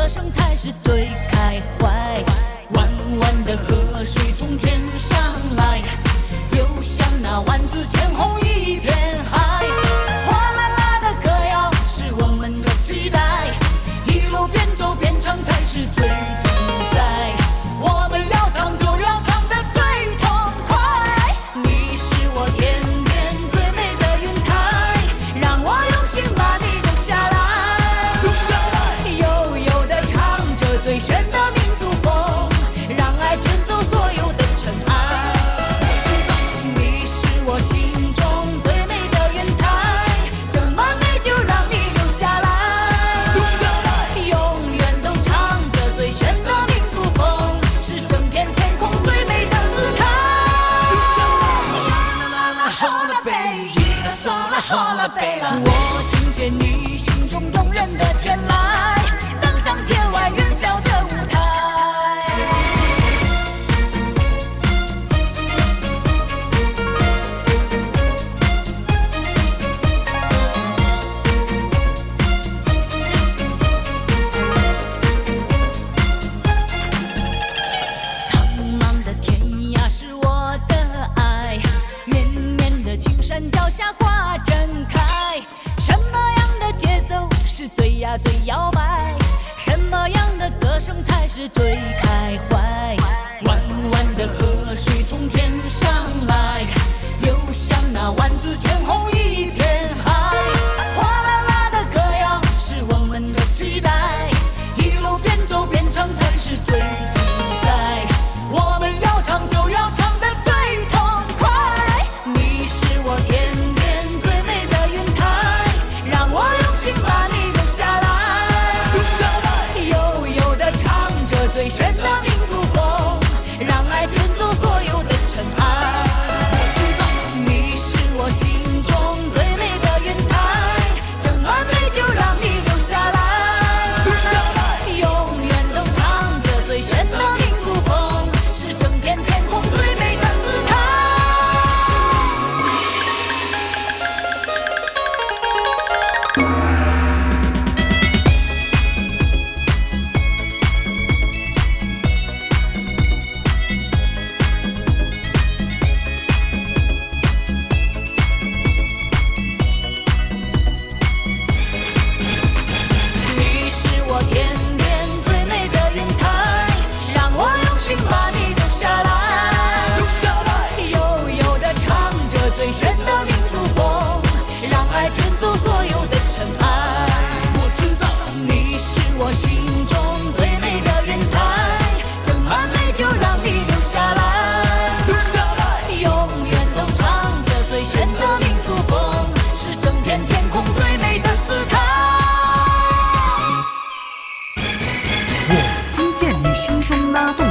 歌声才是最开怀。弯弯的河水从天上来流向那万紫千红北京的萨拉哈拉贝拉。我听见你心中动人的天籁，登上天外云霄的舞台。呀花正开什么样的节奏是最呀最摇摆？什么样的歌声才是最开怀？弯弯的河水从天上来流向那万紫千红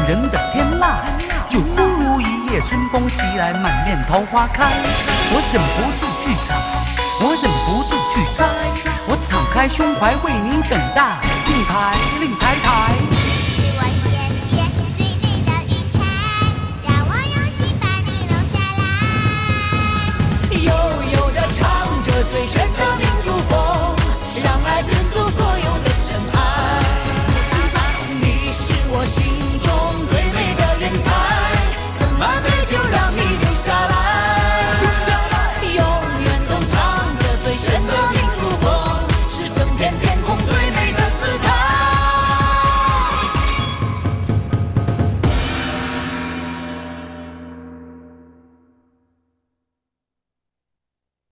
人的天籁就忽如一夜春风袭来满面桃花开。我忍不住去采我忍不住去摘我敞开胸怀为你等待令牌令牌台